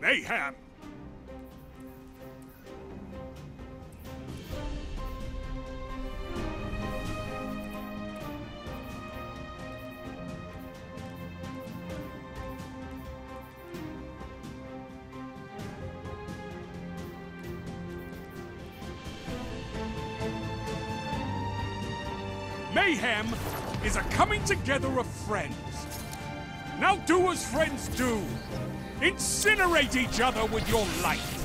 mayhem. Mayhem is a coming together of friends. Now do as friends do. Incinerate each other with your light.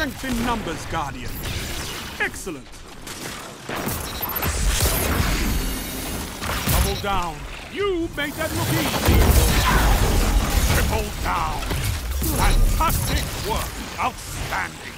Strength in numbers, Guardian. Excellent. Double down. You made that look easy. Triple down. Fantastic work. Outstanding.